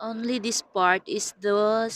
only this part is the